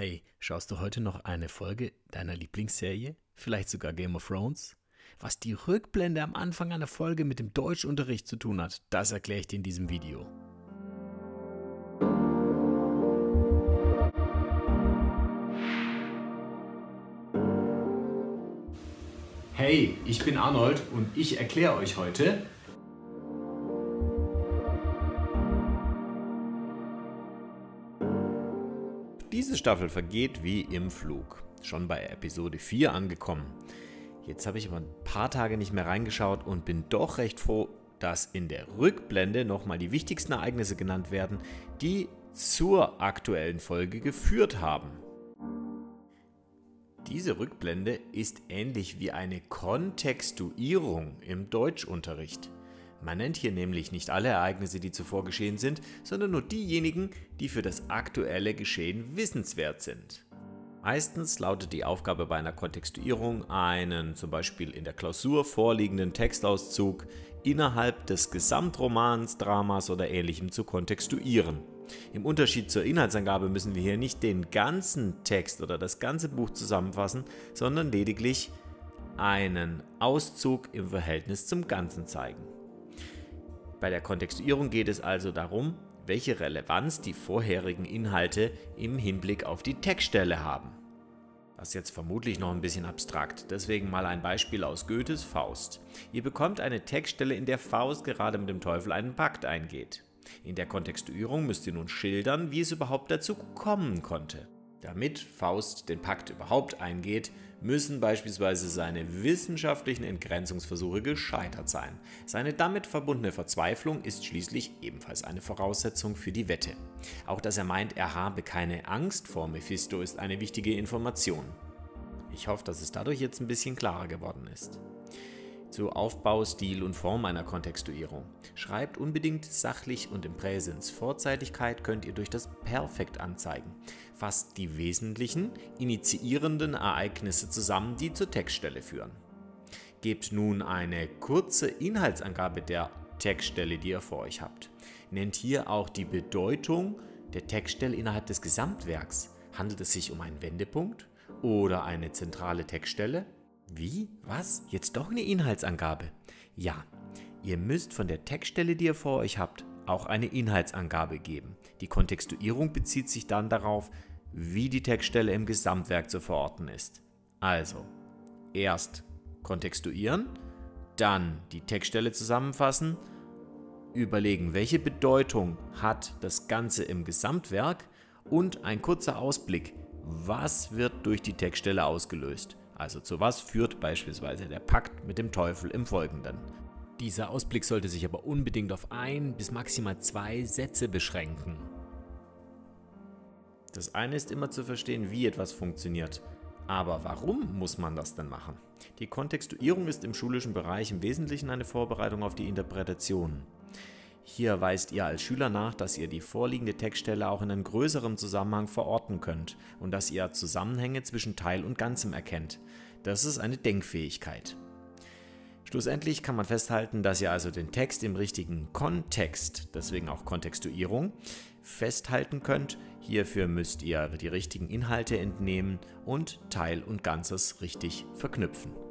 Hey, schaust du heute noch eine Folge deiner Lieblingsserie? Vielleicht sogar Game of Thrones? Was die Rückblende am Anfang einer Folge mit dem Deutschunterricht zu tun hat, das erkläre ich dir in diesem Video. Hey, ich bin Arnold und ich erkläre euch heute, Diese Staffel vergeht wie im Flug. Schon bei Episode 4 angekommen. Jetzt habe ich aber ein paar Tage nicht mehr reingeschaut und bin doch recht froh, dass in der Rückblende nochmal die wichtigsten Ereignisse genannt werden, die zur aktuellen Folge geführt haben. Diese Rückblende ist ähnlich wie eine Kontextuierung im Deutschunterricht. Man nennt hier nämlich nicht alle Ereignisse, die zuvor geschehen sind, sondern nur diejenigen, die für das aktuelle Geschehen wissenswert sind. Meistens lautet die Aufgabe bei einer Kontextuierung, einen zum Beispiel in der Klausur vorliegenden Textauszug innerhalb des Gesamtromans, Dramas oder ähnlichem zu kontextuieren. Im Unterschied zur Inhaltsangabe müssen wir hier nicht den ganzen Text oder das ganze Buch zusammenfassen, sondern lediglich einen Auszug im Verhältnis zum Ganzen zeigen. Bei der Kontextuierung geht es also darum, welche Relevanz die vorherigen Inhalte im Hinblick auf die Textstelle haben. Das ist jetzt vermutlich noch ein bisschen abstrakt, deswegen mal ein Beispiel aus Goethes Faust. Ihr bekommt eine Textstelle, in der Faust gerade mit dem Teufel einen Pakt eingeht. In der Kontextuierung müsst ihr nun schildern, wie es überhaupt dazu kommen konnte. Damit Faust den Pakt überhaupt eingeht, müssen beispielsweise seine wissenschaftlichen Entgrenzungsversuche gescheitert sein. Seine damit verbundene Verzweiflung ist schließlich ebenfalls eine Voraussetzung für die Wette. Auch dass er meint, er habe keine Angst vor Mephisto, ist eine wichtige Information. Ich hoffe, dass es dadurch jetzt ein bisschen klarer geworden ist zu Aufbau, Stil und Form einer Kontextuierung. Schreibt unbedingt sachlich und im Präsens. Vorzeitigkeit könnt ihr durch das Perfekt anzeigen. Fasst die wesentlichen, initiierenden Ereignisse zusammen, die zur Textstelle führen. Gebt nun eine kurze Inhaltsangabe der Textstelle, die ihr vor euch habt. Nennt hier auch die Bedeutung der Textstelle innerhalb des Gesamtwerks. Handelt es sich um einen Wendepunkt oder eine zentrale Textstelle? Wie? Was? Jetzt doch eine Inhaltsangabe? Ja, ihr müsst von der Textstelle, die ihr vor euch habt, auch eine Inhaltsangabe geben. Die Kontextuierung bezieht sich dann darauf, wie die Textstelle im Gesamtwerk zu verorten ist. Also, erst kontextuieren, dann die Textstelle zusammenfassen, überlegen, welche Bedeutung hat das Ganze im Gesamtwerk und ein kurzer Ausblick, was wird durch die Textstelle ausgelöst. Also zu was führt beispielsweise der Pakt mit dem Teufel im Folgenden? Dieser Ausblick sollte sich aber unbedingt auf ein bis maximal zwei Sätze beschränken. Das eine ist immer zu verstehen, wie etwas funktioniert. Aber warum muss man das denn machen? Die Kontextuierung ist im schulischen Bereich im Wesentlichen eine Vorbereitung auf die Interpretation. Hier weist ihr als Schüler nach, dass ihr die vorliegende Textstelle auch in einem größeren Zusammenhang verorten könnt und dass ihr Zusammenhänge zwischen Teil und Ganzem erkennt. Das ist eine Denkfähigkeit. Schlussendlich kann man festhalten, dass ihr also den Text im richtigen Kontext, deswegen auch Kontextuierung, festhalten könnt. Hierfür müsst ihr die richtigen Inhalte entnehmen und Teil und Ganzes richtig verknüpfen.